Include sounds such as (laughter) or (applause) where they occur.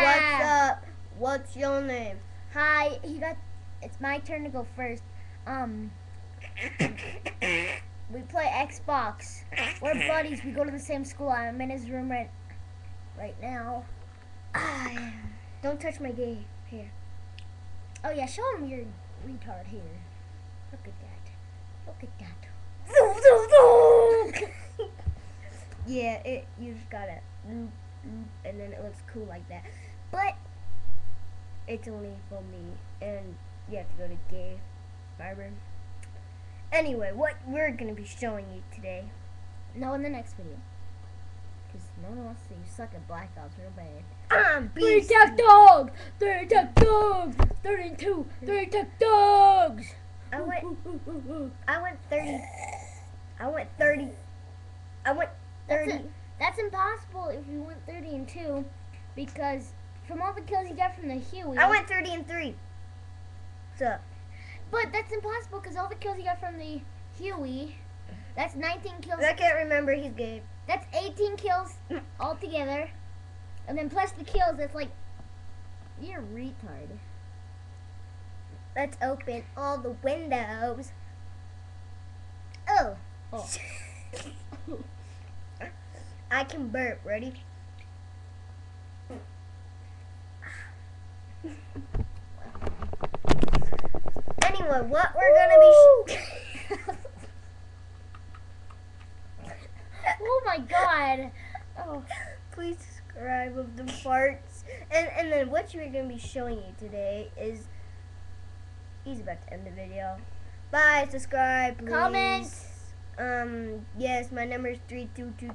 What's up? What's your name? Hi, you got. It's my turn to go first. Um, we play Xbox. We're buddies. We go to the same school. I'm in his room right, right now. Ah, (sighs) don't touch my gay hair. Oh yeah, show him your retard hair. Look at that. Look at that. (laughs) yeah, it. You just gotta and then it looks cool like that. But it's only for me, and you have to go to gay barber. Anyway, what we're gonna be showing you today. No, in the next video. Because no one wants to see you suck at Black Ops real bad. I'm Three tech dogs! Three tech dogs! 32! Three tech dogs! I went. I went thirty. I went thirty. I went thirty. That's impossible if you went 30 and 2 because from all the kills you got from the Huey. I went thirty and three. So But that's impossible because all the kills you got from the Huey, that's 19 kills. I can't remember. He's gay. That's 18 kills (laughs) altogether. And then plus the kills, that's like. You're retard. Let's open all the windows. Oh. (laughs) Oh. (laughs) I can burp. Ready? Anyway, what we're gonna be. Sh- (laughs) oh my god. oh, please subscribe of the farts. And and then what we're gonna be showing you today is. He's about to end the video. Bye. Subscribe. Please. Comment. Um. Yes, my number is three two two